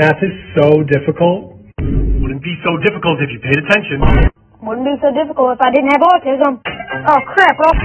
Math is so difficult. Wouldn't be so difficult if you paid attention. Wouldn't be so difficult if I didn't have autism. Oh crap, well,